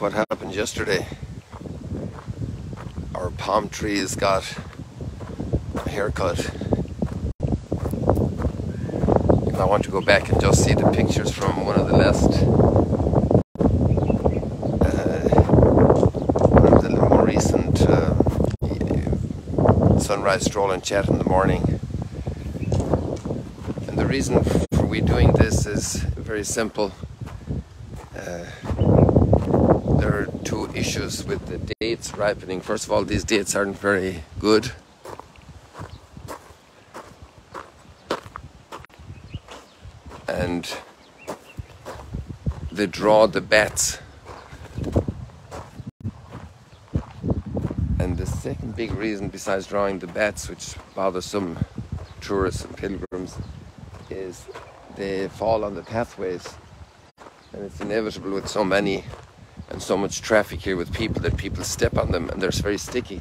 what happened yesterday. Our palm trees got a haircut. And I want to go back and just see the pictures from one of the last uh, one of the more recent uh, sunrise stroll and chat in the morning. And the reason for we doing this is very simple. Uh, are two issues with the dates ripening. First of all, these dates aren't very good. And they draw the bats. And the second big reason, besides drawing the bats, which bothers some tourists and pilgrims, is they fall on the pathways. And it's inevitable with so many and so much traffic here with people that people step on them and they're very sticky.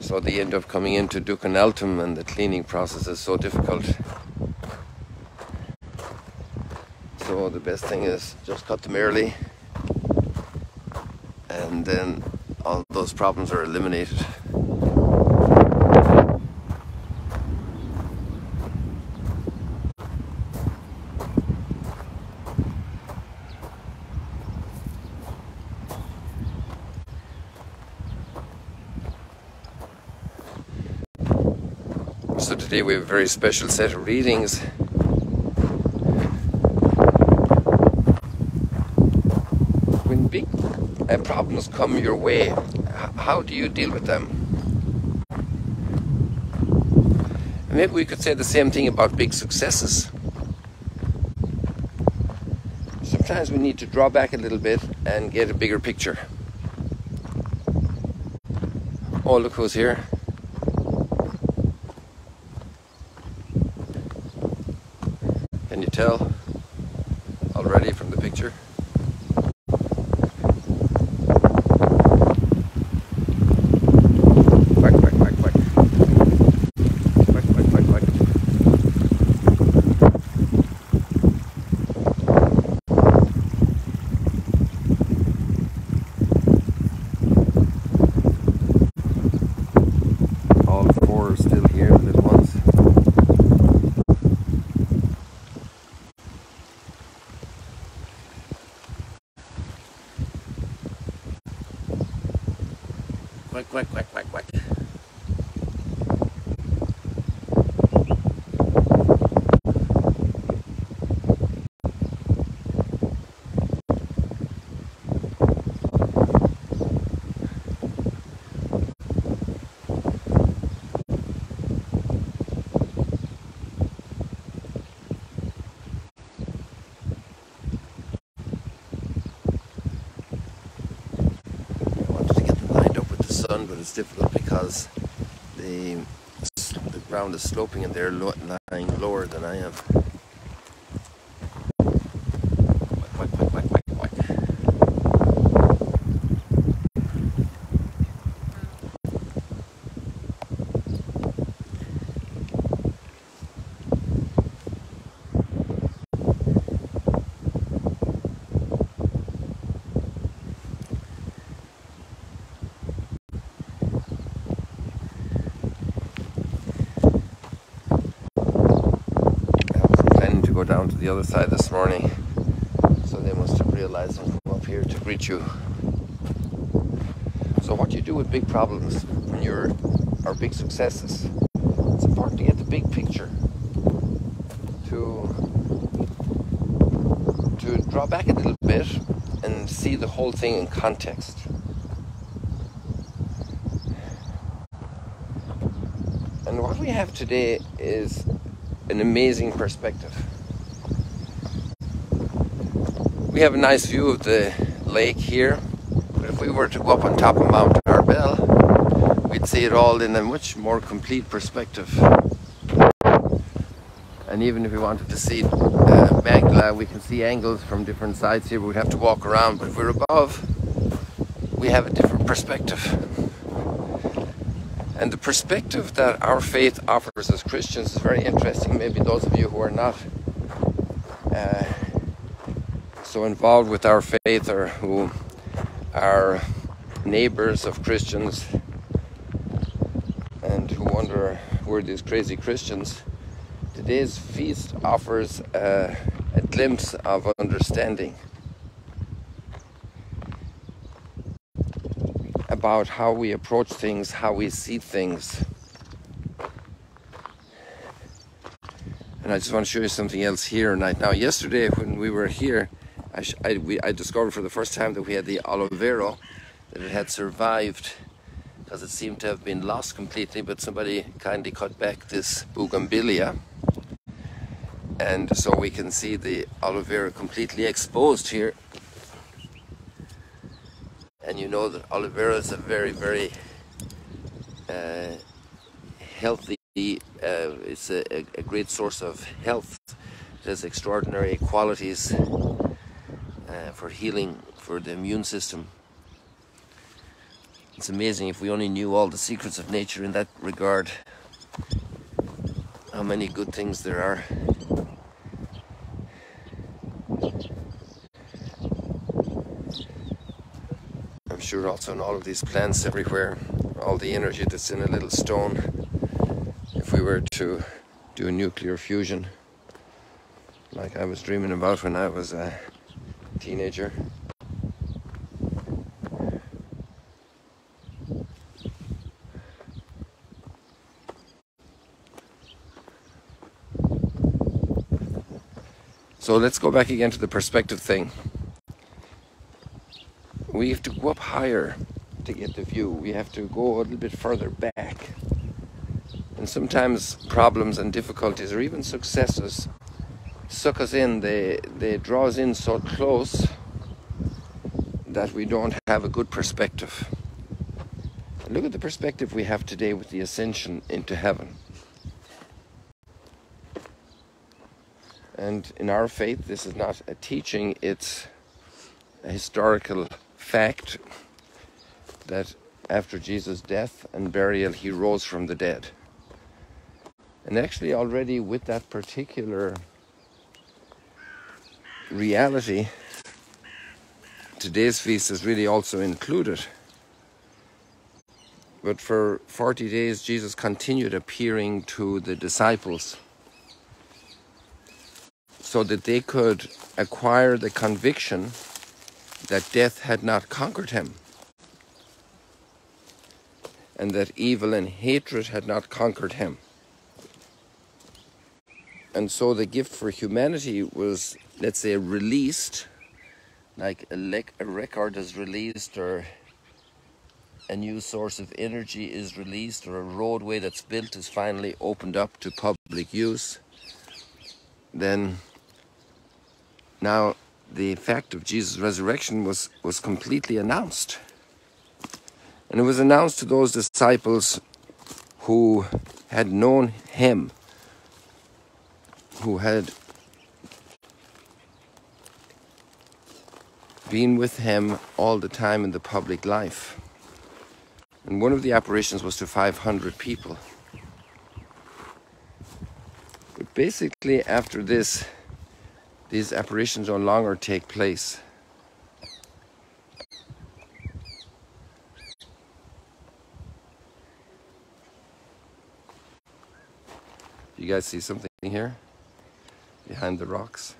So they end up coming into Duc In Altum and the cleaning process is so difficult. So the best thing is just cut them early and then all those problems are eliminated. So today we have a very special set of readings. When big uh, problems come your way, how do you deal with them? maybe we could say the same thing about big successes. Sometimes we need to draw back a little bit and get a bigger picture. Oh, look who's here. Can you tell already from the picture? Quack, quack, quack, quack, quack. I wanted to get them lined sun, but it's difficult because the the ground is sloping and they're lying lower than I am. The other side this morning, so they must have realized I've come up here to greet you. So, what do you do with big problems when you're or big successes? It's important to get the big picture, to to draw back a little bit and see the whole thing in context. And what we have today is an amazing perspective. We have a nice view of the lake here, but if we were to go up on top of Mount Arbel, we'd see it all in a much more complete perspective. And even if we wanted to see uh, Magdala, we can see angles from different sides here, we'd have to walk around. But if we're above, we have a different perspective. And the perspective that our faith offers as Christians is very interesting. Maybe those of you who are not uh, so involved with our faith or who are neighbors of Christians and who wonder who are these crazy Christians, today's feast offers a, a glimpse of understanding about how we approach things, how we see things. And I just want to show you something else here now. Yesterday, when we were here, I, I, we, I discovered for the first time that we had the aloe vera, that it had survived because it seemed to have been lost completely, but somebody kindly cut back this bougainvillea. And so we can see the aloe vera completely exposed here. And you know that aloe vera is a very, very uh, healthy, uh, it's a, a, great source of health. It has extraordinary qualities for healing for the immune system. It's amazing if we only knew all the secrets of nature in that regard, how many good things there are. I'm sure also in all of these plants everywhere, all the energy that's in a little stone. If we were to do nuclear fusion, like I was dreaming about when I was a teenager. So let's go back again to the perspective thing. We have to go up higher to get the view. We have to go a little bit further back. And sometimes problems and difficulties or even successes suck us in. They, they draw us in so close that we don't have a good perspective. Look at the perspective we have today with the ascension into heaven. And in our faith, this is not a teaching, it's a historical fact that after Jesus' death and burial, he rose from the dead. And actually, already with that particular reality, today's feast is really also included. But for 40 days, Jesus continued appearing to the disciples so that they could acquire the conviction that death had not conquered him and that evil and hatred had not conquered him. And so the gift for humanity was, let's say, released, like a, a record is released, or a new source of energy is released, or a roadway that's built is finally opened up to public use. Then now, the fact of Jesus' resurrection was, was completely announced. And it was announced to those disciples who had known him, who had been with him all the time in the public life. And one of the apparitions was to 500 people. But basically, after this, these apparitions no longer take place. You guys see something here behind the rocks?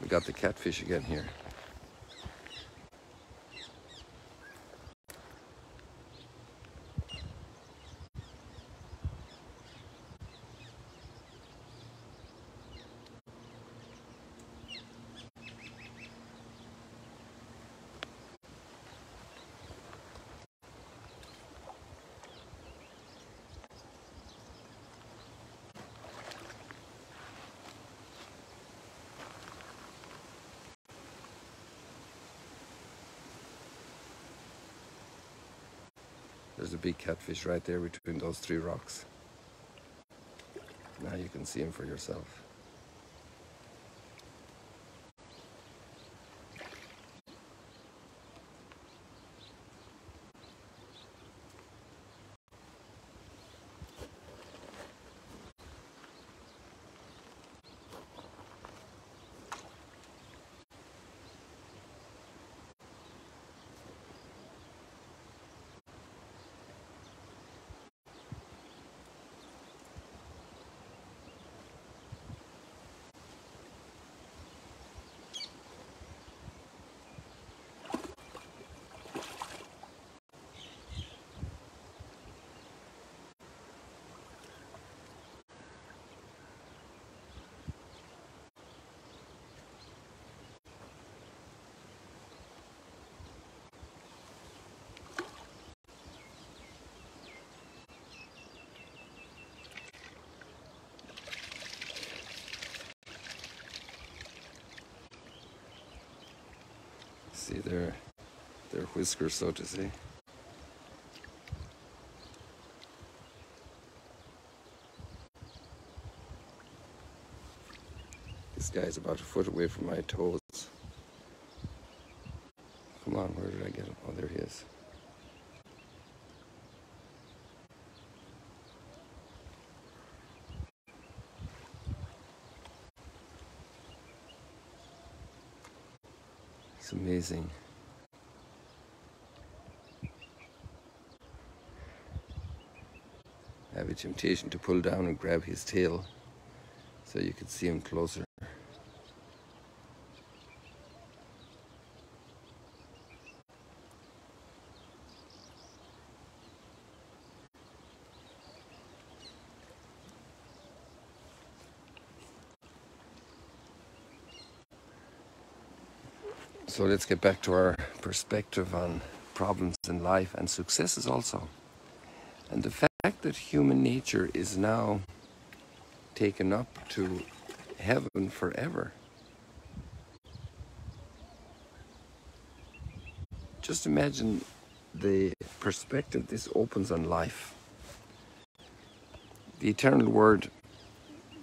We got the catfish again here. There's a big catfish right there between those three rocks. Now you can see him for yourself. See their their whiskers, so to say. This guy's about a foot away from my toes. Come on, where did I get him? Oh, there he is. It's amazing. I have a temptation to pull down and grab his tail so you can see him closer. So let's get back to our perspective on problems in life and successes also. And the fact that human nature is now taken up to heaven forever. Just imagine the perspective this opens on life. The eternal word,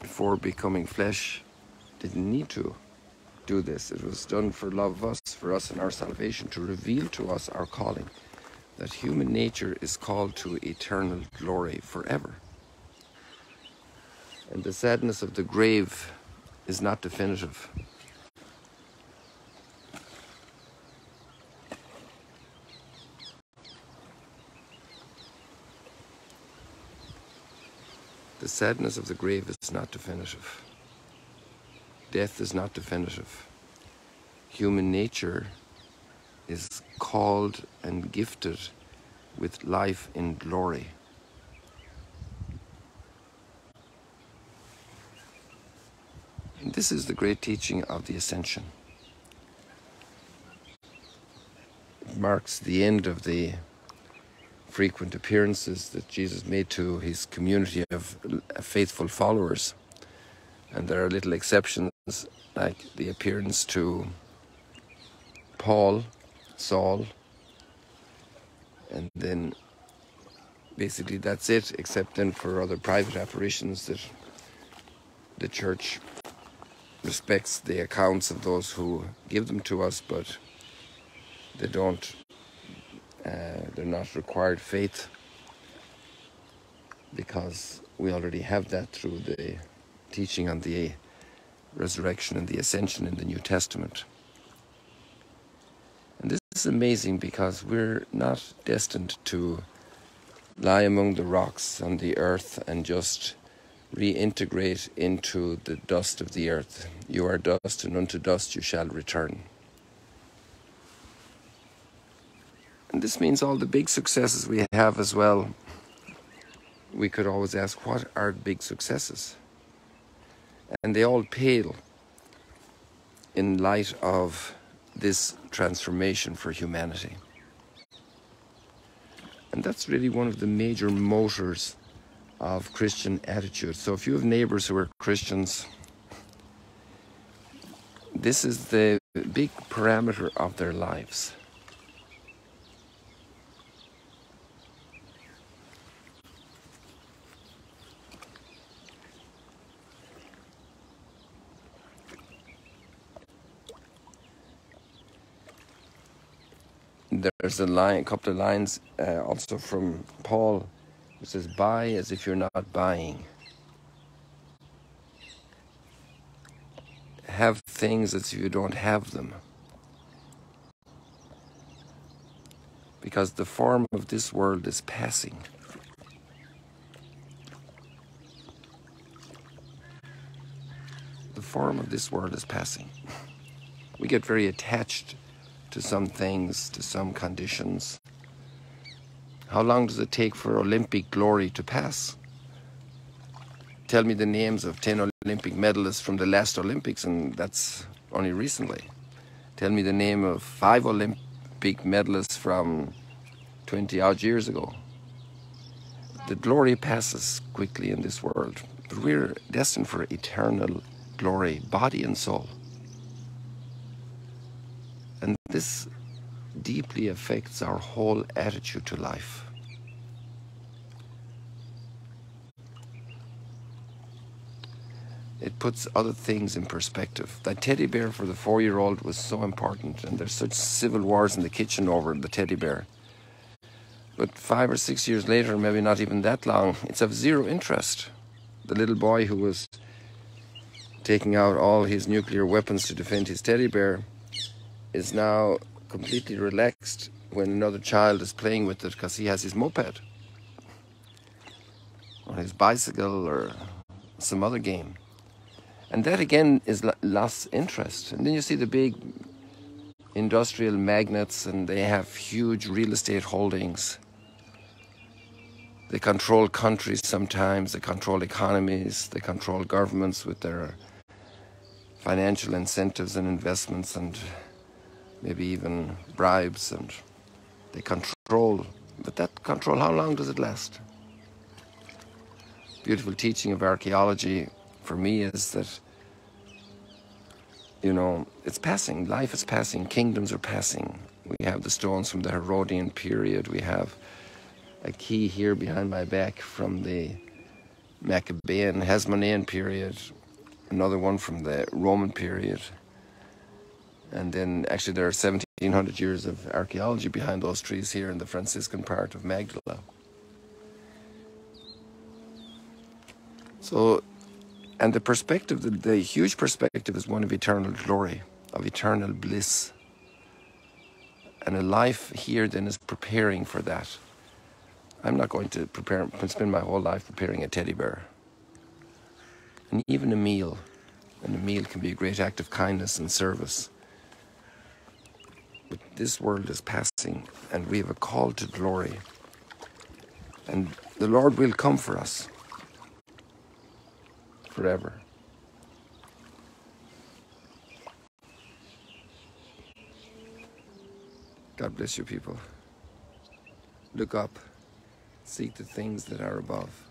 before becoming flesh, didn't need to do this. It was done for love of us, for us and our salvation, to reveal to us our calling, that human nature is called to eternal glory forever. And the sadness of the grave is not definitive. The sadness of the grave is not definitive. Death is not definitive. Human nature is called and gifted with life in glory. And this is the great teaching of the Ascension. It marks the end of the frequent appearances that Jesus made to his community of faithful followers. And there are little exceptions, like the appearance to Paul, Saul, and then basically that's it, except then for other private apparitions that the church respects the accounts of those who give them to us, but they don't, uh, they're not required faith because we already have that through the teaching on the resurrection and the ascension in the New Testament. Is amazing because we're not destined to lie among the rocks on the earth and just reintegrate into the dust of the earth. You are dust, and unto dust you shall return. And this means all the big successes we have as well. We could always ask, what are big successes? And they all pale in light of this transformation for humanity. And that's really one of the major motors of Christian attitude. So if you have neighbors who are Christians, this is the big parameter of their lives. There's a line, a couple of lines uh, also from Paul it says, buy as if you're not buying. Have things as if you don't have them. Because the form of this world is passing. The form of this world is passing. We get very attached to some things, to some conditions. How long does it take for Olympic glory to pass? Tell me the names of 10 Olympic medalists from the last Olympics, and that's only recently. Tell me the name of five Olympic medalists from 20 odd years ago. The glory passes quickly in this world, but we're destined for eternal glory, body and soul. And this deeply affects our whole attitude to life. It puts other things in perspective. That teddy bear for the four year old was so important, and there's such civil wars in the kitchen over the teddy bear. But five or six years later, maybe not even that long, it's of zero interest. The little boy who was taking out all his nuclear weapons to defend his teddy bear is now completely relaxed when another child is playing with it because he has his moped or his bicycle or some other game. And that again is lost interest. And then you see the big industrial magnates and they have huge real estate holdings. They control countries sometimes, they control economies, they control governments with their financial incentives and investments and maybe even bribes and they control but that control how long does it last? Beautiful teaching of archaeology for me is that you know it's passing life is passing kingdoms are passing. We have the stones from the herodian period we have a key here behind my back from the maccabean hasmonean period another one from the roman period and then actually there are 1700 years of archaeology behind those trees here in the Franciscan part of Magdala. So, and the perspective, the, the huge perspective is one of eternal glory, of eternal bliss. And a life here then is preparing for that. I'm not going to prepare, spend my whole life preparing a teddy bear. And even a meal. And a meal can be a great act of kindness and service. But this world is passing, and we have a call to glory. And the Lord will come for us forever. God bless you, people. Look up, seek the things that are above.